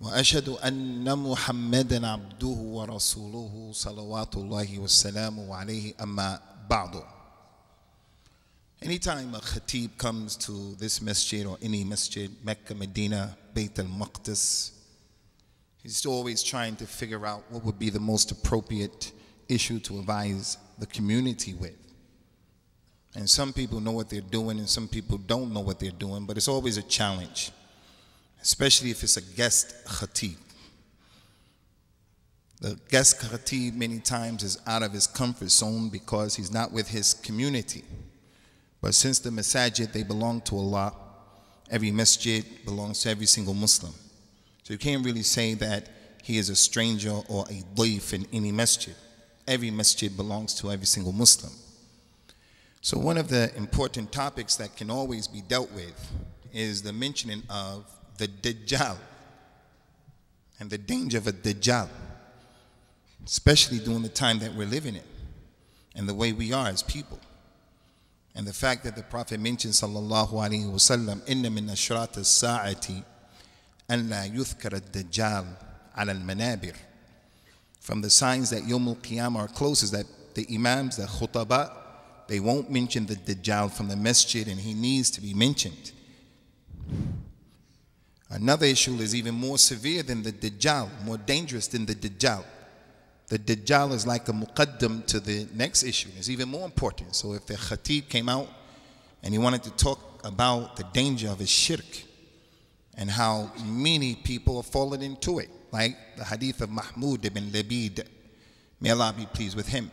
واشهد ان محمدا عبده ورسوله صلوات الله وسلامه عليه اما بعد Anytime a khatib comes to this masjid or any masjid, Mecca, Medina, Bayt al-Maqdis, he's always trying to figure out what would be the most appropriate issue to advise the community with. And some people know what they're doing and some people don't know what they're doing, but it's always a challenge especially if it's a guest khatib. The guest khatib many times is out of his comfort zone because he's not with his community. But since the masajid, they belong to Allah, every masjid belongs to every single Muslim. So you can't really say that he is a stranger or a daif in any masjid. Every masjid belongs to every single Muslim. So one of the important topics that can always be dealt with is the mentioning of the Dajjal and the danger of a Dajjal, especially during the time that we're living in and the way we are as people. And the fact that the Prophet mentioned, sallallahu alayhi wasallam, inna min ashrat as-sa'ati an la yuthkar ad-dajjal ala al-manabir. From the signs that Yom al-Qiyamah are close is that the imams, the khutaba, they won't mention the Dajjal from the masjid and he needs to be mentioned. Another issue is even more severe than the Dajjal, more dangerous than the Dajjal. The Dajjal is like a muqaddam to the next issue. It's even more important. So if the khatib came out and he wanted to talk about the danger of his shirk and how many people have fallen into it, like the hadith of Mahmud ibn Labid, may Allah be pleased with him.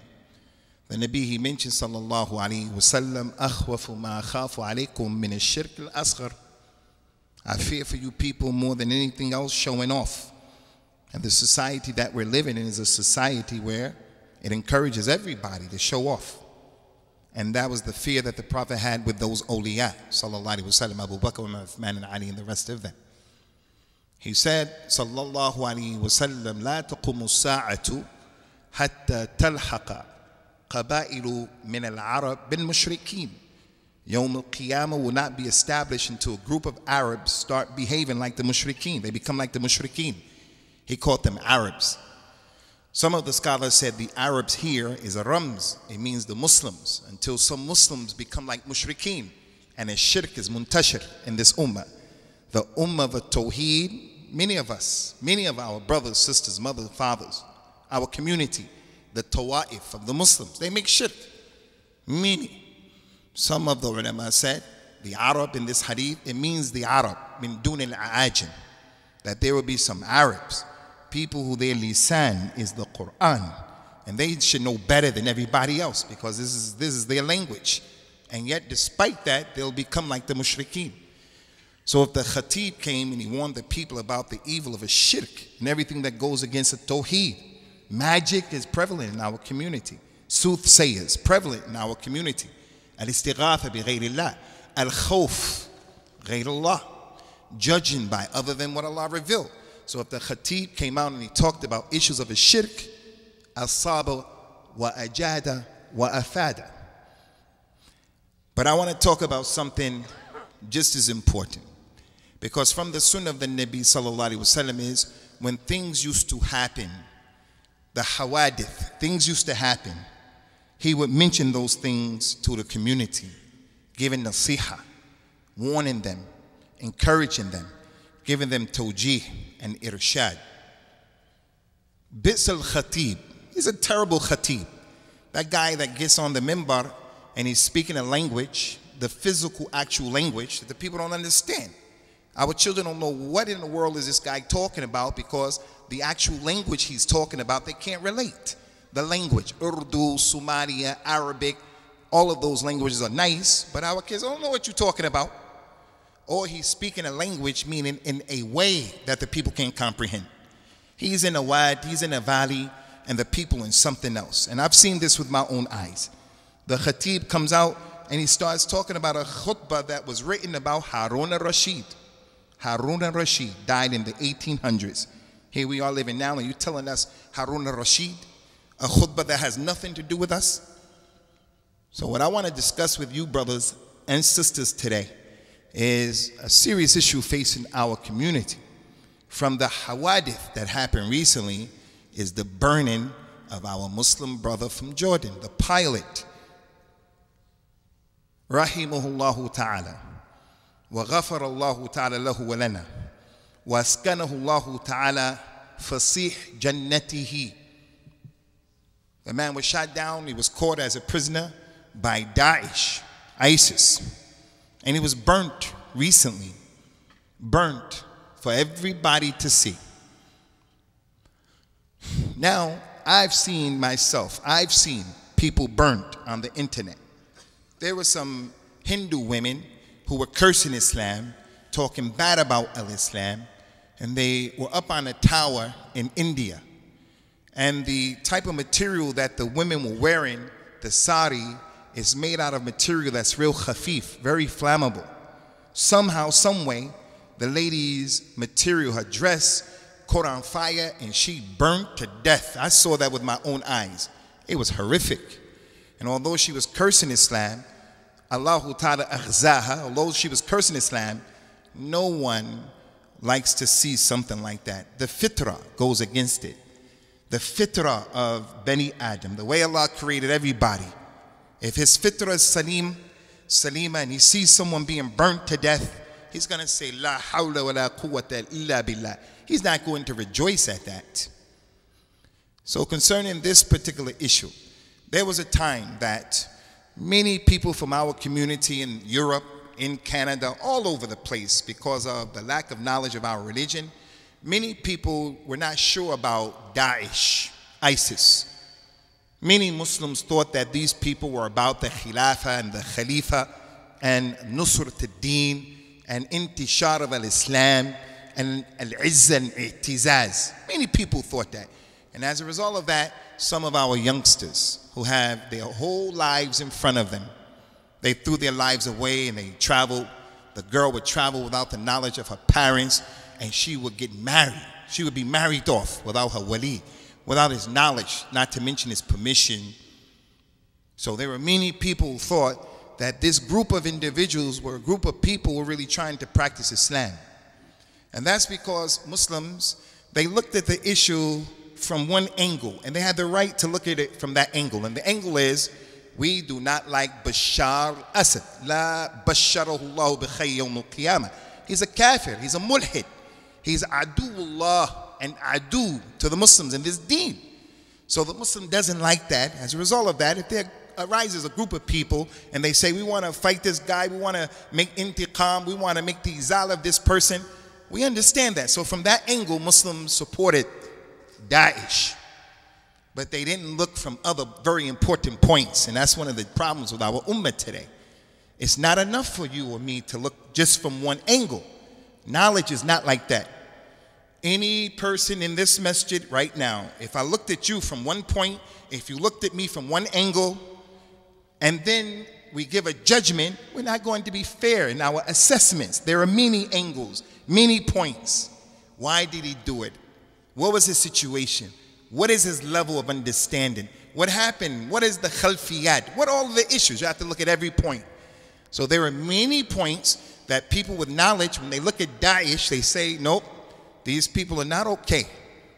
The Nabi, he mentioned, sallallahu alayhi wa sallam, أخوف ما أخاف عليكم من الشرك الأصغر I fear for you people more than anything else showing off. And the society that we're living in is a society where it encourages everybody to show off. And that was the fear that the Prophet had with those awliya, sallallahu alayhi wasallam, Abu Bakr, Uthman, and Ali, and the rest of them. He said, sallallahu alayhi wasallam, لا تقوم الساعة حتى تلحق قبائل من العرب بالمشركين. Yom al-Qiyamah will not be established until a group of Arabs start behaving like the mushrikeen. They become like the mushrikeen. He called them Arabs. Some of the scholars said the Arabs here is a rams. It means the Muslims. Until some Muslims become like mushrikeen. And a shirk is muntashir in this ummah. The ummah of tawheed, many of us, many of our brothers, sisters, mothers, fathers, our community, the tawa'if of the Muslims, they make shirk. Many. Some of the ulama said the Arab in this hadith, it means the Arab, min dun al that there will be some Arabs, people who their lisan is the Quran, and they should know better than everybody else because this is, this is their language. And yet, despite that, they'll become like the mushrikeen. So if the khatib came and he warned the people about the evil of a shirk and everything that goes against the tawheed, magic is prevalent in our community. Soothsayers, prevalent in our community. الاستغاثة بغير الله الخوف غير الله judging by other than what Allah revealed so if the khatib came out and he talked about issues of a shirk asaba wa ajada wa afada but I want to talk about something just as important because from the sunnah of the Nabi sallallahu alaihi wasallam is when things used to happen the hawadith things used to happen he would mention those things to the community, giving nasiha, warning them, encouraging them, giving them tawjih and irshad. Bits al Khatib, he's a terrible Khatib. That guy that gets on the mimbar and he's speaking a language, the physical, actual language that the people don't understand. Our children don't know what in the world is this guy talking about because the actual language he's talking about, they can't relate the language Urdu, Somalia, Arabic, all of those languages are nice, but our kids don't know what you're talking about. Or he's speaking a language meaning in a way that the people can't comprehend. He's in a wad, he's in a valley, and the people in something else. And I've seen this with my own eyes. The khatib comes out and he starts talking about a khutbah that was written about Harun al-Rashid. Harun al-Rashid died in the 1800s. Here we are living now and you're telling us Harun al-Rashid, a khutbah that has nothing to do with us? So what I want to discuss with you brothers and sisters today is a serious issue facing our community. From the hawadith that happened recently is the burning of our Muslim brother from Jordan, the pilot. Rahimahullah ta'ala. وغفر الله تعالى له ولنا واسكنه الله تعالى فصيح جنته the man was shot down, he was caught as a prisoner by Daesh, ISIS, and he was burnt recently, burnt for everybody to see. Now, I've seen myself, I've seen people burnt on the internet. There were some Hindu women who were cursing Islam, talking bad about Al Islam, and they were up on a tower in India. And the type of material that the women were wearing, the sari, is made out of material that's real khafif, very flammable. Somehow, someway, the lady's material, her dress, caught on fire and she burnt to death. I saw that with my own eyes. It was horrific. And although she was cursing Islam, Allah Ta'ala akhzaha, although she was cursing Islam, no one likes to see something like that. The fitrah goes against it. The fitrah of Bani Adam, the way Allah created everybody. If his fitrah is salim, salima, and he sees someone being burnt to death, he's going to say, La hawla wa la quwwata illa billah. He's not going to rejoice at that. So concerning this particular issue, there was a time that many people from our community in Europe, in Canada, all over the place, because of the lack of knowledge of our religion, many people were not sure about Daesh, ISIS. Many Muslims thought that these people were about the Khilafah and the Khalifa and Nusrat al-Din and Intishar of al-Islam and al-Izz and I'tizaz. Many people thought that. And as a result of that, some of our youngsters who have their whole lives in front of them, they threw their lives away and they traveled. The girl would travel without the knowledge of her parents and she would get married. She would be married off without her wali, without his knowledge, not to mention his permission. So there were many people who thought that this group of individuals were a group of people who were really trying to practice Islam. And that's because Muslims, they looked at the issue from one angle, and they had the right to look at it from that angle. And the angle is, we do not like Bashar Assad. La basharahu Allah bi yawm al-qiyamah. He's a kafir, he's a mulhid. He's aduullah and adu to the Muslims in this deen. So the Muslim doesn't like that. As a result of that, if there arises a group of people and they say, we want to fight this guy, we want to make intiqam, we want to make the izal of this person, we understand that. So from that angle, Muslims supported Daesh. But they didn't look from other very important points. And that's one of the problems with our ummah today. It's not enough for you or me to look just from one angle. Knowledge is not like that. Any person in this masjid right now, if I looked at you from one point, if you looked at me from one angle, and then we give a judgment, we're not going to be fair in our assessments. There are many angles, many points. Why did he do it? What was his situation? What is his level of understanding? What happened? What is the khalfiyat? What all the issues? You have to look at every point. So there are many points that people with knowledge, when they look at Daesh, they say, nope, these people are not okay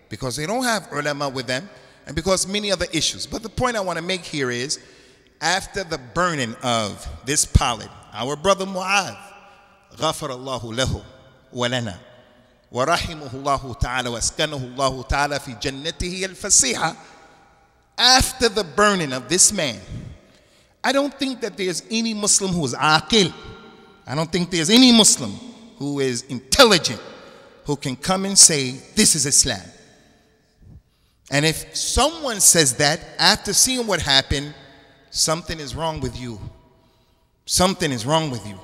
because they don't have ulama with them and because many other issues. But the point I want to make here is after the burning of this pilot, our brother Mu'adh, غفر الله له ولنا ورحمه الله تعالى واسكنه الله تعالى في جنته الفسيحة after the burning of this man I don't think that there's any Muslim who is aqil I don't think there's any Muslim who is intelligent who can come and say this is Islam. And if someone says that after seeing what happened something is wrong with you. Something is wrong with you.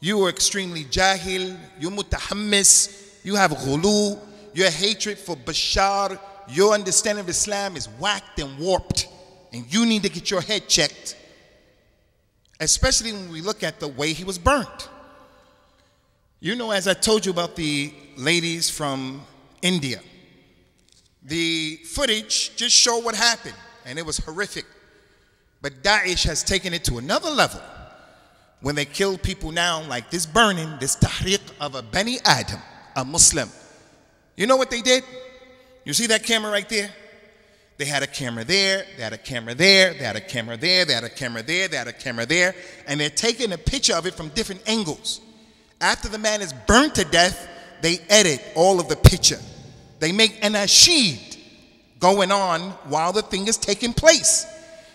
You are extremely jahil, you're mutahammis, you have ghulu, your hatred for Bashar your understanding of Islam is whacked and warped, and you need to get your head checked, especially when we look at the way he was burnt. You know, as I told you about the ladies from India, the footage just showed what happened, and it was horrific. But Daesh has taken it to another level when they kill people now, like this burning, this tahriq of a Bani Adam, a Muslim. You know what they did? You see that camera right there? They had a camera there, they had a camera there, they had a camera there, they had a camera there, they had a camera there, and they're taking a picture of it from different angles. After the man is burnt to death, they edit all of the picture. They make a nasheed going on while the thing is taking place.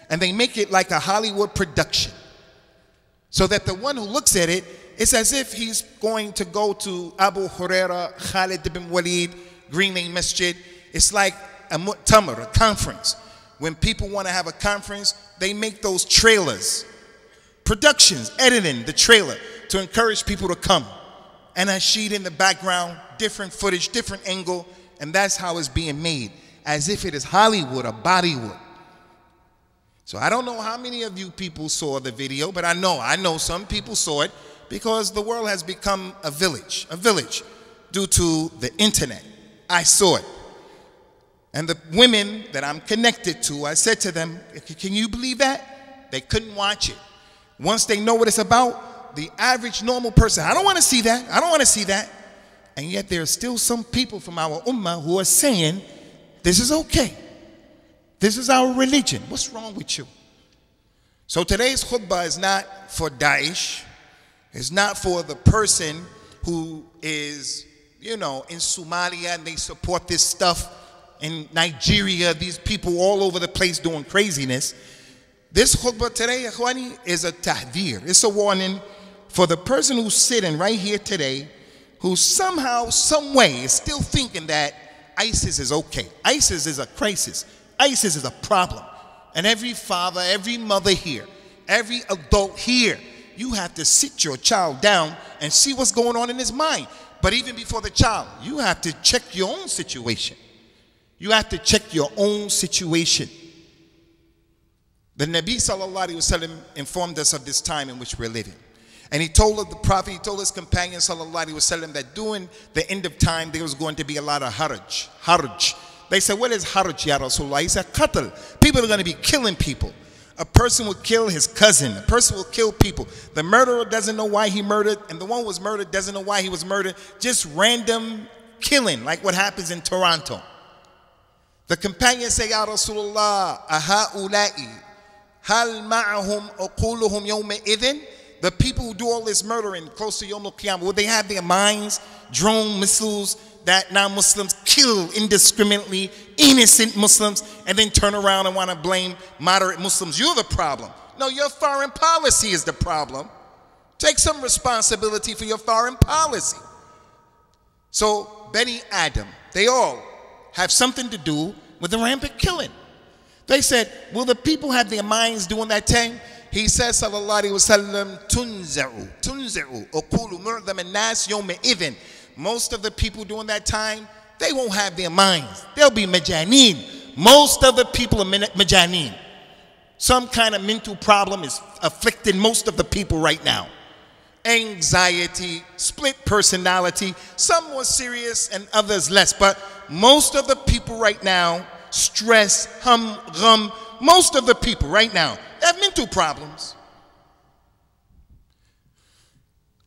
And they make it like a Hollywood production. So that the one who looks at it, it's as if he's going to go to Abu Huraira, Khalid ibn Walid, Green Lane Masjid. It's like a mu'tamar, a conference. When people want to have a conference, they make those trailers, productions, editing the trailer to encourage people to come. And a sheet in the background, different footage, different angle, and that's how it's being made, as if it is Hollywood or Bollywood. So I don't know how many of you people saw the video, but I know, I know some people saw it because the world has become a village, a village due to the internet. I saw it. And the women that I'm connected to, I said to them, Can you believe that? They couldn't watch it. Once they know what it's about, the average normal person, I don't want to see that. I don't want to see that. And yet there are still some people from our ummah who are saying, This is okay. This is our religion. What's wrong with you? So today's khutbah is not for Daesh. It's not for the person who is, you know, in Somalia and they support this stuff. In Nigeria, these people all over the place doing craziness. This khutbah today, Ikhwani, is a tahdir. It's a warning for the person who's sitting right here today who somehow, some way is still thinking that ISIS is okay. ISIS is a crisis. ISIS is a problem. And every father, every mother here, every adult here, you have to sit your child down and see what's going on in his mind. But even before the child, you have to check your own situation. You have to check your own situation. The Nabi sallallahu wasallam informed us of this time in which we're living. And he told the Prophet, he told his companion sallallahu wasallam that during the end of time there was going to be a lot of haraj. Haraj. They said, what is haraj, ya Rasulullah? He said, qatl. People are going to be killing people. A person will kill his cousin. A person will kill people. The murderer doesn't know why he murdered, and the one who was murdered doesn't know why he was murdered. Just random killing, like what happens in Toronto. The companions say, Ya Rasulullah, aha'ula'i, hal ma'ahum uquluhum yawma idhin? The people who do all this murdering close to Yom Qiyamah, will they have their minds, drone missiles that non-Muslims kill indiscriminately innocent Muslims and then turn around and want to blame moderate Muslims? You're the problem. No, your foreign policy is the problem. Take some responsibility for your foreign policy. So, Bani Adam, they all have something to do with the rampant killing. They said, will the people have their minds doing that thing? He says, sallallahu alayhi wasallam, tunza'u, tunza'u, uqulu mu'dham an-nas yawma idhin. Most of the people during that time, they won't have their minds. They'll be majaneen. Most of the people are majaneen. Some kind of mental problem is afflicting most of the people right now Anxiety, split personality, some more serious and others less. But most of the people right now, stress, hum, ghum, most of the people right now have mental problems.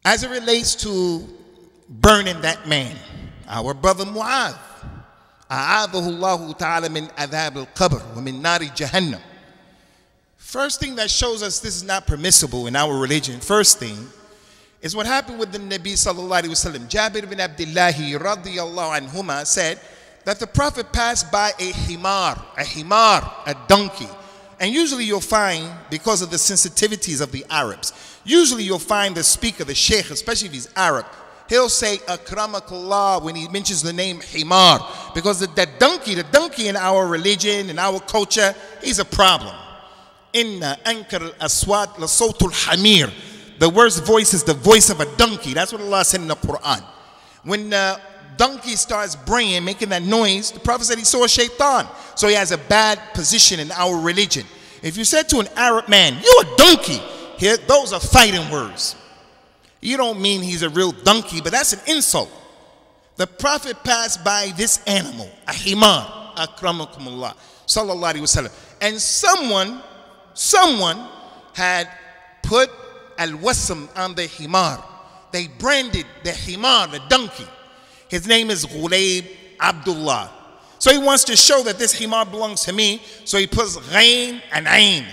As it relates to burning that man, our brother Mu'adh, أعاذه الله تعالى من عذاب القبر ومن نار جهنم. First thing that shows us this is not permissible in our religion, first thing, is what happened with the Nabi sallallahu alaihi wasallam. Jabir bin Abdullah radiyallahu anhuma said that the Prophet passed by a himar, a himar, a donkey. And usually you'll find, because of the sensitivities of the Arabs, usually you'll find the speaker, the sheikh, especially if he's Arab, he'll say akramakallah when he mentions the name himar. Because the, that donkey, the donkey in our religion, in our culture, he's a problem. Inna ankar aswat la hamir. The worst voice is the voice of a donkey. That's what Allah said in the Quran. When the donkey starts braying, making that noise, the Prophet said he saw a shaitan. So he has a bad position in our religion. If you said to an Arab man, you a donkey, here, those are fighting words. You don't mean he's a real donkey, but that's an insult. The Prophet passed by this animal, a himar, akramakumullah, sallallahu alaihi wasallam. And someone, someone had put al-wasm on the himar. They branded the himar, the donkey. His name is Ghulayb Abdullah. So he wants to show that this himar belongs to me. So he puts ghain and ain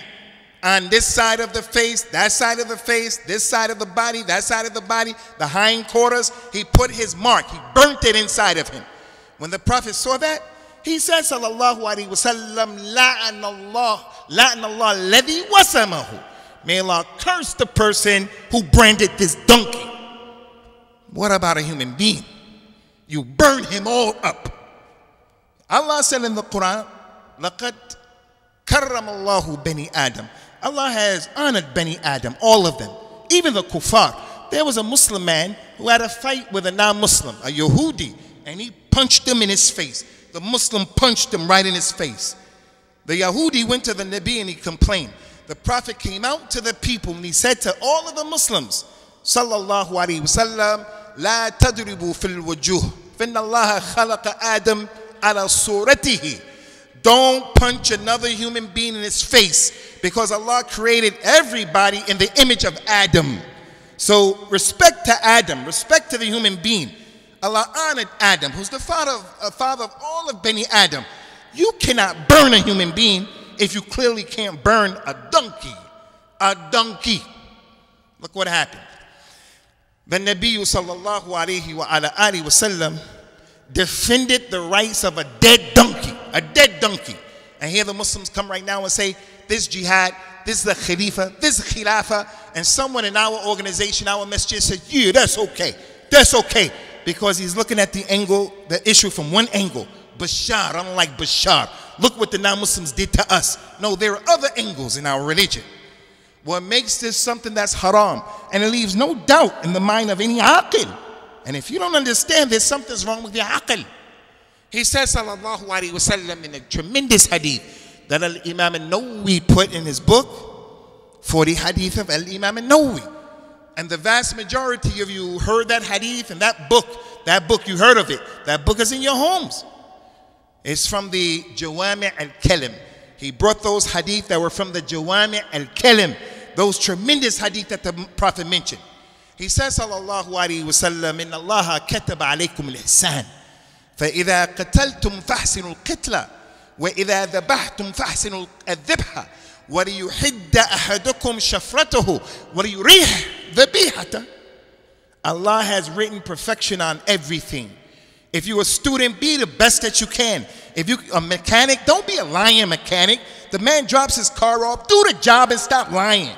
on this side of the face, that side of the face, this side of the body, that side of the body, the hind quarters. He put his mark. He burnt it inside of him. When the Prophet saw that, he said, Sallallahu Alaihi Wasallam, La'an Allah, La'an Allah, Ladhi wasamahu. May Allah curse the person who branded this donkey. What about a human being? You burn him all up. Allah said in the Quran, لَقَدْ كَرَّمَ اللَّهُ بَنِي Adam. Allah has honored Bani Adam, all of them, even the kuffar. There was a Muslim man who had a fight with a non-Muslim, a Yahudi, and he punched him in his face. The Muslim punched him right in his face. The Yahudi went to the Nabi and he complained. The Prophet came out to the people and he said to all of the Muslims, Sallallahu Alaihi Wasallam, لا تضربوا في الوجوه فإن الله خلق آدم على صورته Don't punch another human being in his face because Allah created everybody in the image of Adam. So respect to Adam, respect to the human being. Allah honored Adam, who's the father of, uh, father of all of Bani Adam. You cannot burn a human being if you clearly can't burn a donkey. A donkey. Look what happened. The Nabi sallallahu alayhi wa ala alihi wasallam defended the rights of a dead donkey, a dead donkey. And here the Muslims come right now and say, this jihad, this is the Khalifa, this is Khilafah, and someone in our organization, our masjid said, yeah, that's okay, that's okay. Because he's looking at the angle, the issue from one angle. Bashar, unlike Bashar. Look what the non-Muslims did to us. No, there are other angles in our religion. What makes this something that's haram, and it leaves no doubt in the mind of any aqil. And if you don't understand this, something's wrong with your aqil. He says, sallallahu alaihi wasallam, in a tremendous hadith that Al-Imam al-Nawawi put in his book, 40 hadith of Al-Imam al-Nawawi. And the vast majority of you heard that hadith and that book, that book, you heard of it. That book is in your homes. It's from the Jawami al-Kalim. He brought those hadith that were from the Jawami al-Kalim, those tremendous hadith that the Prophet mentioned. He says, sallallahu alayhi wa sallam, إن الله كتب عليكم الإحسان فإذا قتلتم فاحسنوا القتلة وإذا ذبحتم فاحسنوا الذبحة وليحد أحدكم شفرته وليريح ذبيحته Allah has written perfection on everything. If you're a student, be the best that you can. If you're a mechanic, don't be a lying mechanic. The man drops his car off, do the job and stop lying.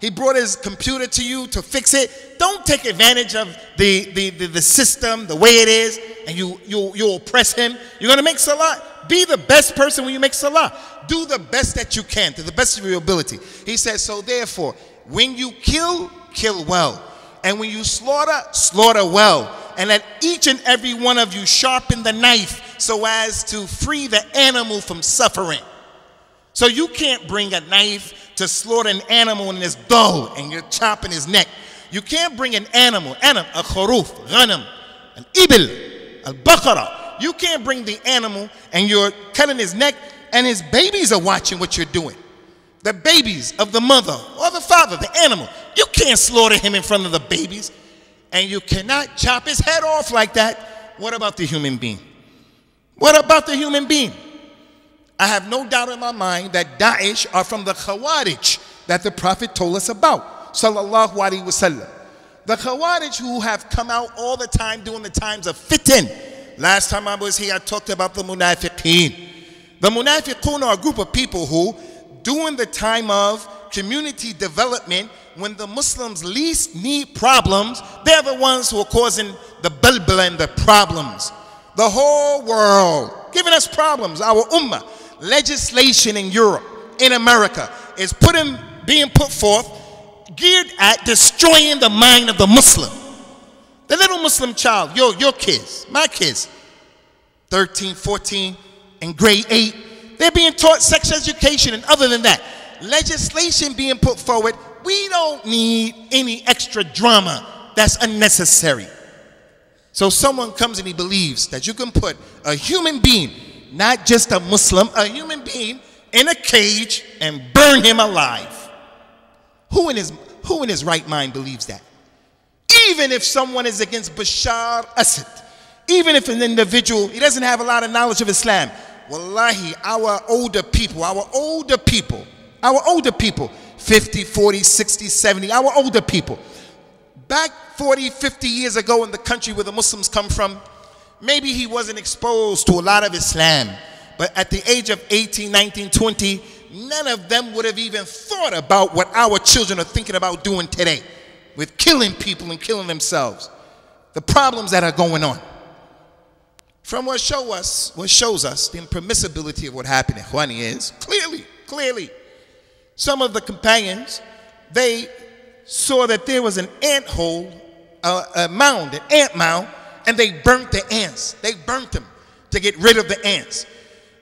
He brought his computer to you to fix it. Don't take advantage of the, the, the, the system, the way it is, and you, you, you oppress him. You're going to make salah. Be the best person when you make salah. Do the best that you can to the best of your ability. He says, so therefore, when you kill, kill well. And when you slaughter, slaughter well. And let each and every one of you sharpen the knife so as to free the animal from suffering. So you can't bring a knife to slaughter an animal and it's dull and you're chopping his neck. You can't bring an animal, animal a kharuf, ghanam, an ibil, al baqara. You can't bring the animal and you're cutting his neck and his babies are watching what you're doing. The babies of the mother or the father, the animal. You can't slaughter him in front of the babies. And you cannot chop his head off like that. What about the human being? What about the human being? I have no doubt in my mind that Daesh are from the Khawarij that the Prophet told us about. Sallallahu Alaihi Wasallam. The Khawarij who have come out all the time during the times of fitan. Last time I was here, I talked about the Munafiqeen. The Munafiqun are a group of people who, during the time of community development, when the Muslims least need problems, they're the ones who are causing the balbala and the problems. The whole world giving us problems, our ummah legislation in Europe, in America, is putting, being put forth geared at destroying the mind of the Muslim. The little Muslim child, your, your kids, my kids, 13, 14, and grade 8, they're being taught sex education. And other than that, legislation being put forward, we don't need any extra drama that's unnecessary. So someone comes and he believes that you can put a human being, not just a Muslim, a human being in a cage and burn him alive. Who in his, who in his right mind believes that? Even if someone is against Bashar Assad, even if an individual, he doesn't have a lot of knowledge of Islam, wallahi, our older people, our older people, our older people, 50, 40, 60, 70, our older people, back 40, 50 years ago in the country where the Muslims come from, maybe he wasn't exposed to a lot of Islam. But at the age of 18, 19, 20, none of them would have even thought about what our children are thinking about doing today with killing people and killing themselves. The problems that are going on. From what show us, what shows us the impermissibility of what happened at Juani is clearly, clearly, some of the companions, they saw that there was an ant hole, uh, a mound, an ant mound, and they burnt the ants. They burnt them to get rid of the ants.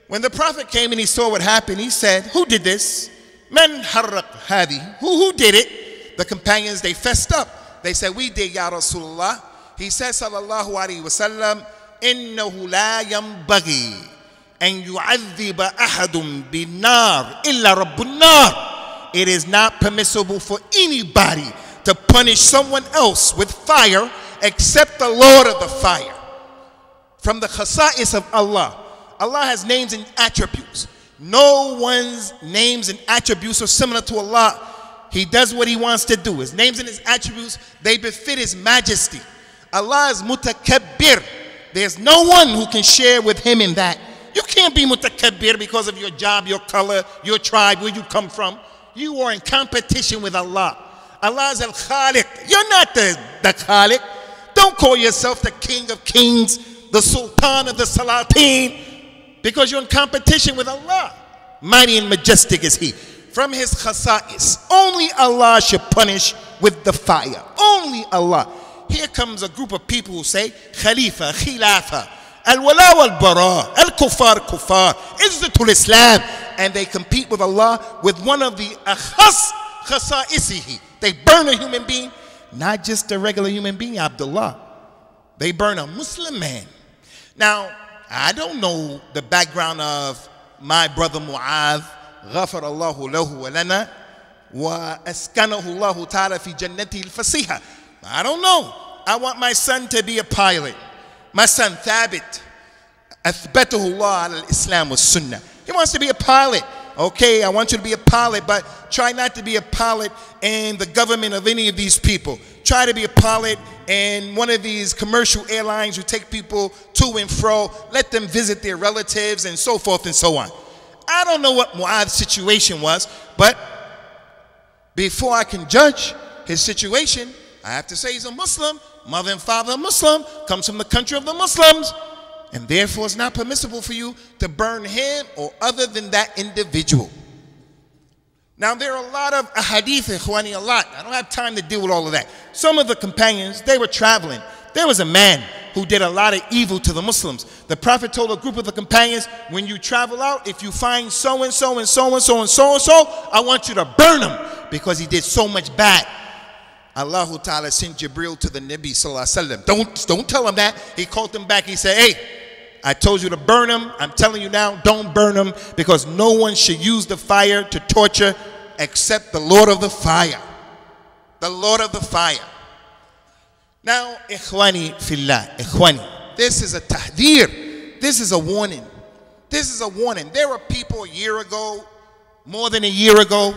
When the prophet came and he saw what happened, he said, Who did this? Man harraq hadi. Who, who did it? The companions, they fessed up. They said, We did, Ya Rasulullah. He said, Sallallahu Alaihi Wasallam, Innahu la yambagi. أن يعذب أحد بالنار إلا رب النار it is not permissible for anybody to punish someone else with fire except the Lord of the fire. From the khasa'is of Allah, Allah has names and attributes. No one's names and attributes are similar to Allah. He does what he wants to do. His names and his attributes, they befit his majesty. Allah is mutakabbir. There's no one who can share with him in that. Can't be mutakabbir because of your job, your color, your tribe, where you come from. You are in competition with Allah. Allah is Al Khaliq. You're not the, the Khaliq. Don't call yourself the King of Kings, the Sultan of the Salatin, because you're in competition with Allah. Mighty and majestic is He. From His khasa'is, only Allah should punish with the fire. Only Allah. Here comes a group of people who say, Khalifa, Khilafa, Al-Wala wal-Bara, Al-Kufar, Kufar, Izzatul Islam and they compete with Allah with one of the akhas khasa'isihi. They burn a human being, not just a regular human being, Abdullah. They burn a Muslim man. Now, I don't know the background of my brother Mu'adh, غفر الله له ولنا وأسكنه الله تعالى في جنته الفسيحة. I don't know. I want my son to be a pilot. My son Thabit. أثبته الله على الإسلام والسنة. He wants to be a pilot. Okay, I want you to be a pilot, but try not to be a pilot in the government of any of these people. Try to be a pilot in one of these commercial airlines who take people to and fro, let them visit their relatives, and so forth and so on. I don't know what Mu'adh's situation was, but before I can judge his situation, I have to say he's a Muslim, mother and father Muslim, comes from the country of the Muslims. And therefore, it's not permissible for you to burn him or other than that individual. Now, there are a lot of hadith, ikhwani, a lot. I don't have time to deal with all of that. Some of the companions, they were traveling. There was a man who did a lot of evil to the Muslims. The Prophet told a group of the companions, when you travel out, if you find so and so and so and so and so and so, I want you to burn him because he did so much bad. Allah Ta'ala sent Jibril to the Nabi Sallallahu Alaihi. Wasallam. Don't, don't tell him that. He called him back. He said, hey, I told you to burn them. I'm telling you now, don't burn them because no one should use the fire to torture except the Lord of the fire. The Lord of the fire. Now, ikhwani fillah, ikhwani, this is a tahdir. This is a warning. This is a warning. There were people a year ago, more than a year ago,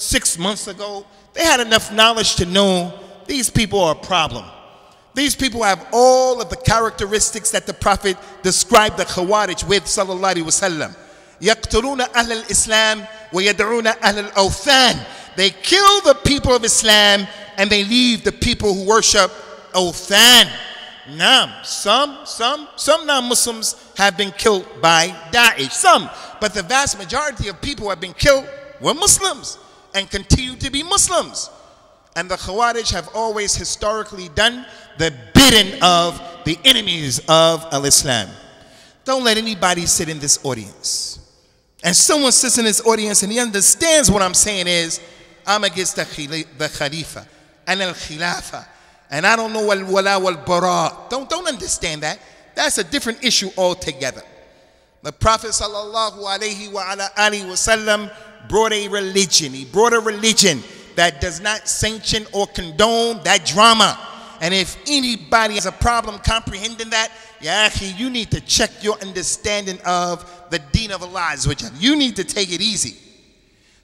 six months ago, they had enough knowledge to know these people are a problem. These people have all of the characteristics that the Prophet described the Khawarij with, sallallahu alaihi wasallam. يقتلون أهل الإسلام ويدعون أهل الأوثان. They kill the people of Islam and they leave the people who worship Othan. Now, some, some, some non-Muslims have been killed by Daesh. Some, but the vast majority of people who have been killed were Muslims and continue to be Muslims. And the Khawarij have always historically done the bidding of the enemies of Al Islam. Don't let anybody sit in this audience. And someone sits in this audience and he understands what I'm saying is, I'm against the, Khalifa and Al Khilafa. And I don't know Al Wala wal Bara. Don't, don't understand that. That's a different issue altogether. The Prophet sallallahu alaihi wasallam brought a religion. He brought a religion that does not sanction or condone that drama. And if anybody has a problem comprehending that, yeah, you need to check your understanding of the deen of Allah. You need to take it easy.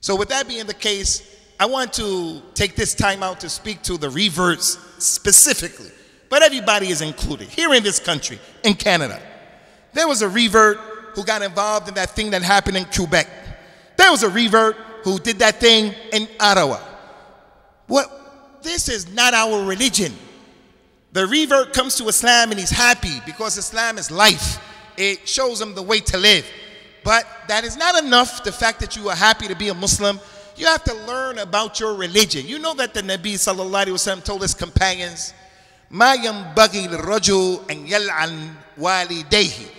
So, with that being the case, I want to take this time out to speak to the reverts specifically, but everybody is included here in this country, in Canada. There was a revert who got involved in that thing that happened in Quebec. There was a revert who did that thing in Ottawa. What? This is not our religion. The revert comes to Islam and he's happy because Islam is life. It shows him the way to live. But that is not enough, the fact that you are happy to be a Muslim. You have to learn about your religion. You know that the Nabi sallallahu alaihi wasallam told his companions, "Ma yanbaghi lirajul an yal'an walidayhi."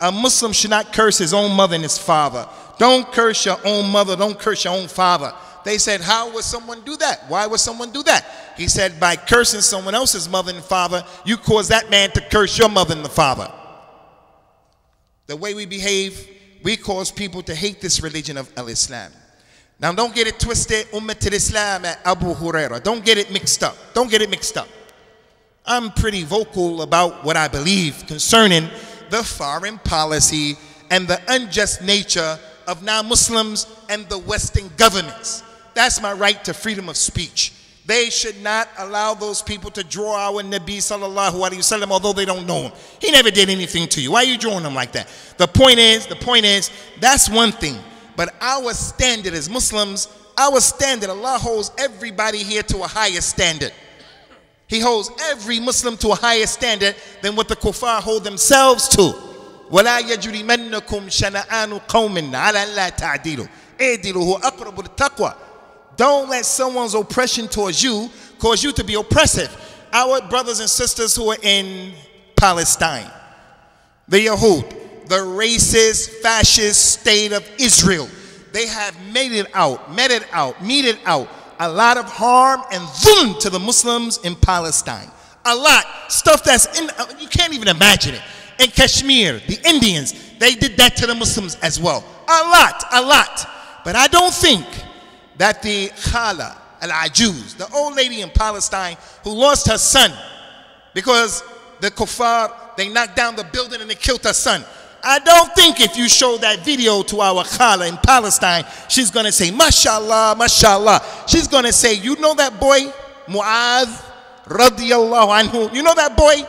A Muslim should not curse his own mother and his father. Don't curse your own mother. Don't curse your own father. They said, How would someone do that? Why would someone do that? He said, By cursing someone else's mother and father, you cause that man to curse your mother and the father. The way we behave, we cause people to hate this religion of Al Islam. Now, don't get it twisted, Ummat al Islam at Abu Huraira. Don't get it mixed up. Don't get it mixed up. I'm pretty vocal about what I believe concerning the foreign policy and the unjust nature of non Muslims and the Western governments. That's my right to freedom of speech. They should not allow those people to draw our Nabi sallallahu alayhi wasallam, although they don't know him. He never did anything to you. Why are you drawing him like that? The point is, the point is, that's one thing. But our standard as Muslims, our standard, Allah holds everybody here to a higher standard. He holds every Muslim to a higher standard than what the kuffar hold themselves to. ولا يجرمنكم شنآن قوم على لا تعدلوا اعدلوا هو أقرب للتقوى don't let someone's oppression towards you cause you to be oppressive. Our brothers and sisters who are in Palestine, the Yahud, the racist, fascist state of Israel, they have made it out, made it out, meted out a lot of harm and zulm to the Muslims in Palestine. A lot. Stuff that's in, you can't even imagine it. In Kashmir, the Indians, they did that to the Muslims as well. A lot, a lot. But I don't think that the Khala al-Ajuz, the old lady in Palestine who lost her son because the kuffar, they knocked down the building and they killed her son. I don't think if you show that video to our Khala in Palestine, she's going to say, Mashallah, Mashallah. She's going to say, you know that boy, Mu'adh, radiallahu anhu. You know that boy?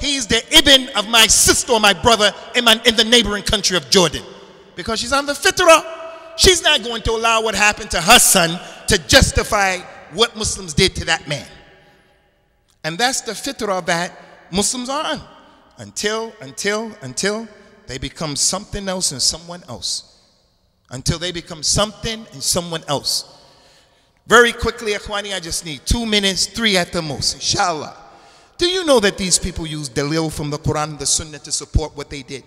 He's the ibn of my sister or my brother in, my, in the neighboring country of Jordan. Because she's on the fitrah. She's not going to allow what happened to her son to justify what Muslims did to that man. And that's the fitrah that Muslims are on. Until, until, until they become something else and someone else. Until they become something and someone else. Very quickly, Akhwani, I just need two minutes, three at the most, inshallah. Do you know that these people used dalil from the Quran and the Sunnah to support what they did?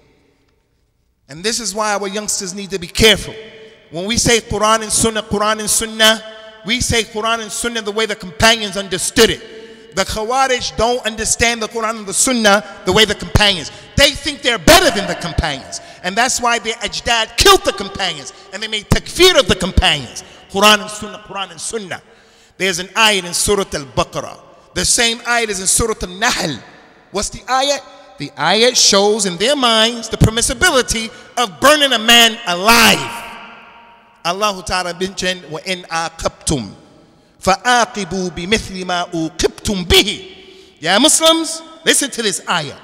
And this is why our youngsters need to be careful. When we say Quran and Sunnah, Quran and Sunnah, we say Quran and Sunnah the way the companions understood it. The Khawarij don't understand the Quran and the Sunnah the way the companions. They think they're better than the companions. And that's why their ajdad killed the companions. And they made takfir of the companions. Quran and Sunnah, Quran and Sunnah. There's an ayat in Surah Al-Baqarah. The same ayat is in Surah Al-Nahl. What's the ayat? The ayat shows in their minds the permissibility of burning a man alive. Allah Ta'ala mentioned, وَإِنْ عَاقَبْتُمْ فَآقِبُوا بِمِثْلِ مَا أُوقِبْتُمْ بِهِ Yeah, Muslims, listen to this ayah.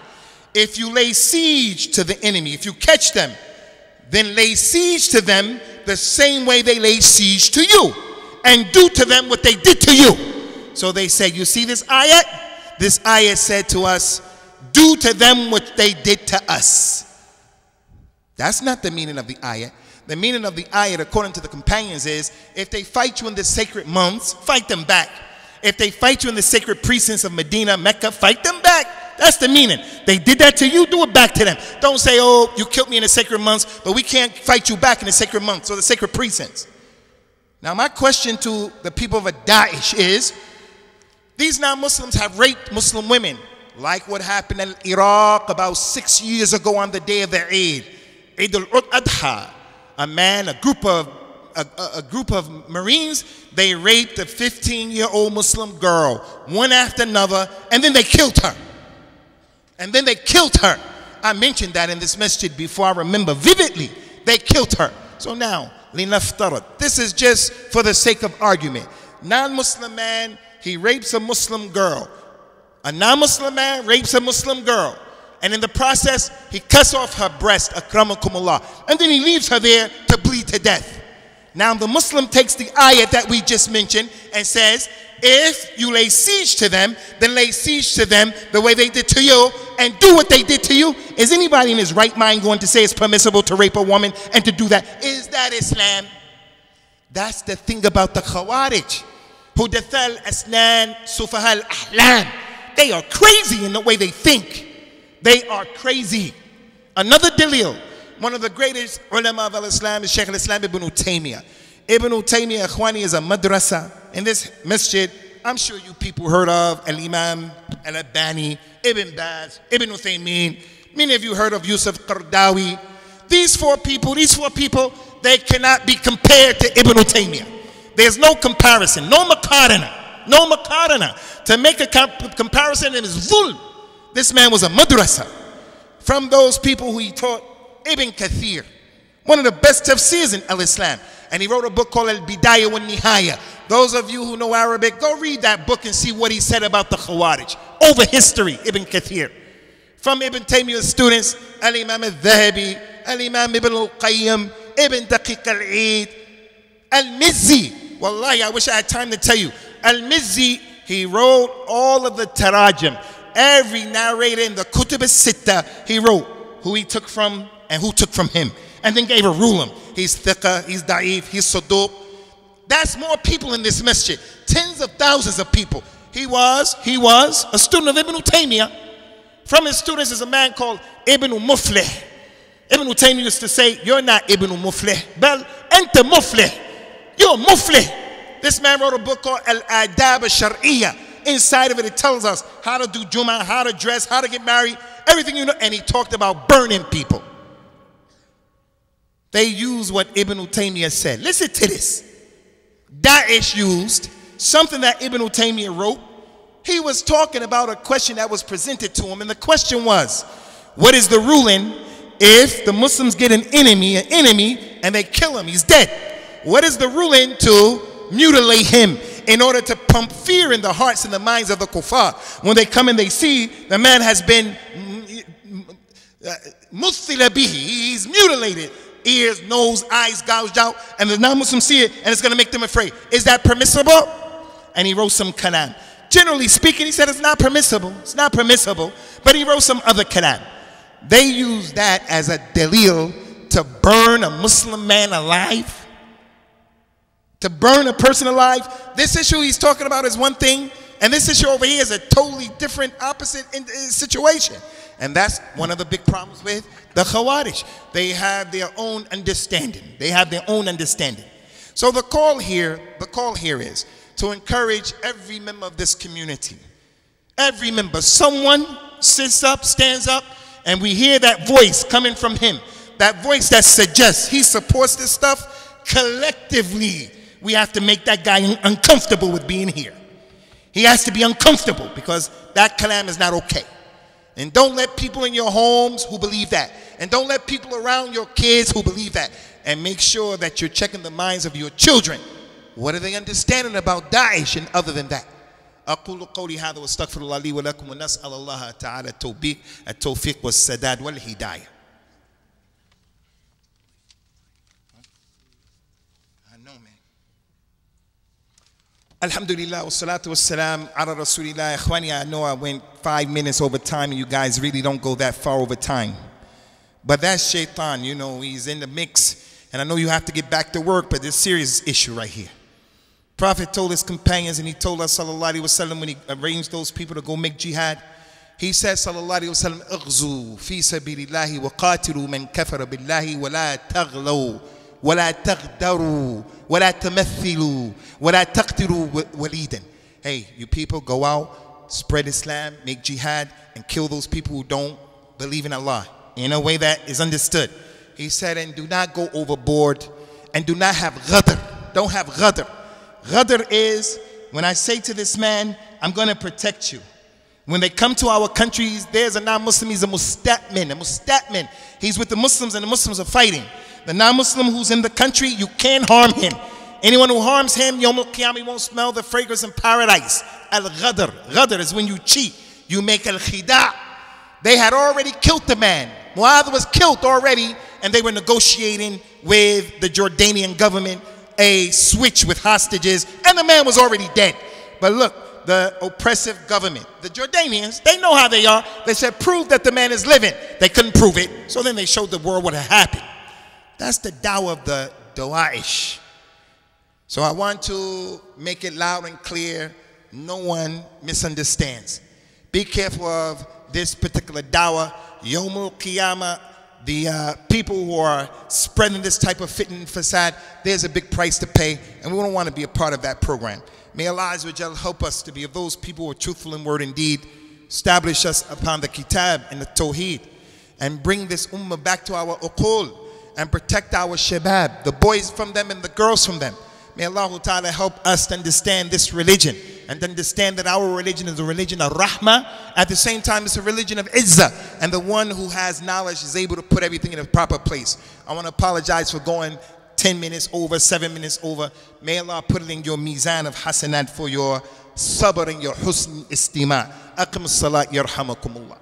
If you lay siege to the enemy, if you catch them, then lay siege to them the same way they lay siege to you, and do to them what they did to you. So they said, You see this ayat? This ayat said to us, Do to them what they did to us. That's not the meaning of the ayat. The meaning of the ayat, according to the companions, is if they fight you in the sacred months, fight them back. If they fight you in the sacred precincts of Medina, Mecca, fight them back. That's the meaning. They did that to you, do it back to them. Don't say, oh, you killed me in the sacred months, but we can't fight you back in the sacred months or the sacred precincts. Now, my question to the people of Daesh is these non Muslims have raped Muslim women, like what happened in Iraq about six years ago on the day of the Eid, Eid al Adha. A man, a group of a, a, group of Marines, they raped a 15 year old Muslim girl, one after another, and then they killed her. And then they killed her. I mentioned that in this masjid before I remember vividly. They killed her. So now, this is just for the sake of argument. Non-Muslim man, he rapes a Muslim girl. A non-Muslim man rapes a Muslim girl. And in the process, he cuts off her breast, akramakumullah. And then he leaves her there to bleed to death. Now the Muslim takes the ayat that we just mentioned and says, if you lay siege to them, then lay siege to them the way they did to you and do what they did to you. Is anybody in his right mind going to say it's permissible to rape a woman and to do that? Is that Islam? That's the thing about the Khawarij. Hudathal Asnan Sufahal Ahlam. They are crazy in the way they think. They are crazy. Another dalil, one of the greatest ulama of Islam is Sheikh al-Islam ibn Taymiyyah. Ibn Taymiyyah, Akhwani, is a madrasa in this masjid. I'm sure you people heard of Al-Imam Al-Albani, Ibn Baz, Ibn Uthaymeen. Many of you heard of Yusuf Qardawi. These four people, these four people, they cannot be compared to Ibn Taymiyyah. There's no comparison, no makarana, no makarana. To make a comp comparison is zul. This man was a madrasa. From those people who he taught, Ibn Kathir, one of the best tafsirs in Al-Islam and he wrote a book called Al Bidayah wa Nihaya. Those of you who know Arabic, go read that book and see what he said about the Khawarij over history, Ibn Kathir. From Ibn Taymiyyah's students, Al Imam al Dhahabi, Al Imam Ibn al Qayyim, Ibn Daqiq al Eid, Al Mizzi. Wallahi, I wish I had time to tell you. Al Mizzi, he wrote all of the Tarajim. Every narrator in the Kutub al Sitta, he wrote who he took from and who took from him and then gave a ruling. He's thiqah, he's da'if, he's saduq. That's more people in this masjid. Tens of thousands of people. He was, he was a student of Ibn Taymiyyah. From his students is a man called Ibn Muflih. Ibn Taymiyyah used to say, you're not Ibn Muflih, but enter Muflih. You're Muflih. This man wrote a book called Al-Adab al-Shar'iyah. Inside of it, it tells us how to do Juma, how to dress, how to get married, everything you know. And he talked about burning people they use what Ibn Taymiyyah said. Listen to this. Daesh used something that Ibn Taymiyyah wrote. He was talking about a question that was presented to him, and the question was, what is the ruling if the Muslims get an enemy, an enemy, and they kill him, he's dead? What is the ruling to mutilate him in order to pump fear in the hearts and the minds of the kuffar? When they come and they see the man has been uh, bihi, he's mutilated, ears, nose, eyes gouged out, and the non-Muslims see it, and it's going to make them afraid. Is that permissible? And he wrote some kalam. Generally speaking, he said it's not permissible. It's not permissible. But he wrote some other kalam. They use that as a delil to burn a Muslim man alive. To burn a person alive. This issue he's talking about is one thing, and this issue over here is a totally different, opposite situation. And that's one of the big problems with the Khawarij. They have their own understanding. They have their own understanding. So the call here, the call here is to encourage every member of this community. Every member, someone sits up, stands up, and we hear that voice coming from him. That voice that suggests he supports this stuff. Collectively, we have to make that guy uncomfortable with being here. He has to be uncomfortable because that kalam is not okay. And don't let people in your homes who believe that. And don't let people around your kids who believe that. And make sure that you're checking the minds of your children. What are they understanding about Daesh and other than that? أقول قولي هذا واستغفر الله لي ولكم ونسأل الله تعالى التوفيق التوفيق والسداد والهداية Alhamdulillah, wassalatu wassalam ala rasulillah. Ikhwani, I know I went five minutes over time and you guys really don't go that far over time. But that's shaitan, you know, he's in the mix. And I know you have to get back to work, but this serious issue right here. Prophet told his companions and he told us sallallahu alaihi wasallam when he arranged those people to go make jihad. He said sallallahu alaihi wasallam اغزوا في سبيل الله وقاتلوا من كفر بالله ولا تغلوا ولا تغدروا ولا تمثلوا ولا تقتلوا وليدا. Hey, you people go out, spread Islam, make jihad and kill those people who don't believe in Allah in a way that is understood. He said, and do not go overboard and do not have ghadr. Don't have ghadr. Ghadr is when I say to this man, I'm going to protect you. When they come to our countries, there's a non-Muslim, he's a mustatmin, a mustatmin. He's with the Muslims and the Muslims are fighting. The non-Muslim who's in the country, you can't harm him. Anyone who harms him, Yom al won't smell the fragrance in paradise. Al-Ghadr. Ghadr is when you cheat. You make al-khida. They had already killed the man. Mu'adh was killed already, and they were negotiating with the Jordanian government a switch with hostages, and the man was already dead. But look, the oppressive government, the Jordanians, they know how they are. They said, prove that the man is living. They couldn't prove it, so then they showed the world what had happened. That's the dawah of the Dawa'ish. So I want to make it loud and clear. No one misunderstands. Be careful of this particular dawah. Yomul Qiyamah the uh, people who are spreading this type of fitting facade, there's a big price to pay, and we don't want to be a part of that program. May Allah help us to be of those people who are truthful in word and deed, establish us upon the kitab and the tawheed, and bring this ummah back to our uqul, and protect our shabab, the boys from them and the girls from them. May Allah Ta'ala help us to understand this religion and understand that our religion is a religion of rahmah. At the same time, it's a religion of izzah. And the one who has knowledge is able to put everything in a proper place. I want to apologize for going 10 minutes over, 7 minutes over. May Allah put it in your mizan of hasanat for your sabr and your husn istima. Aqim salat yarhamakumullah.